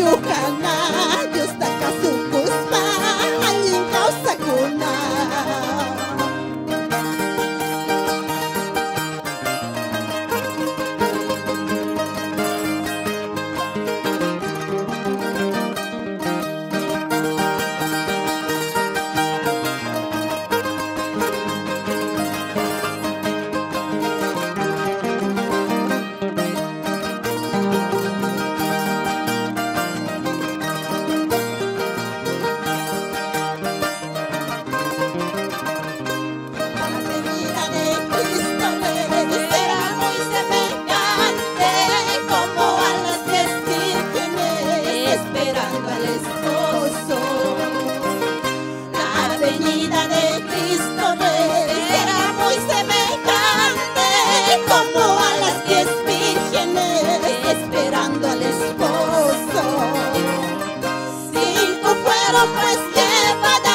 Eu o canário. Como é, da